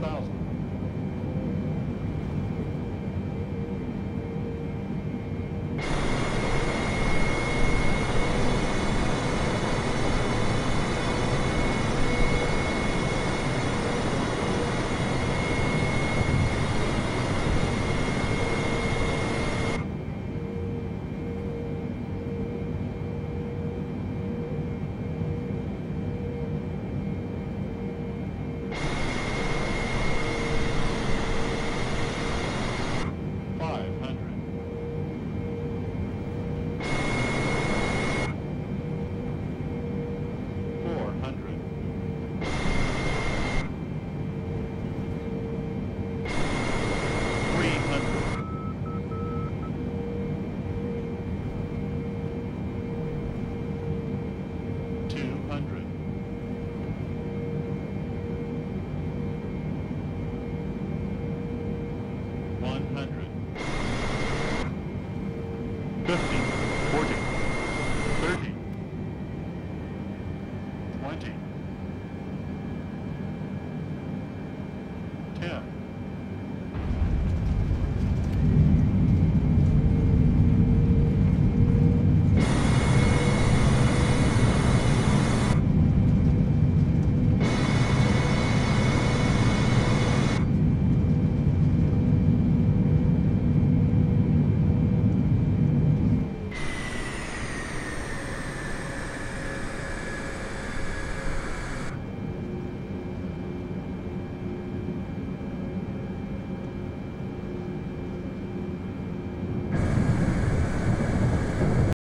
1,000. 500.